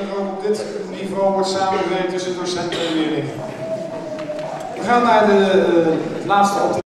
Ook op dit niveau wordt samengewerkt tussen docenten en leerlingen. We gaan naar de eh, laatste opdracht.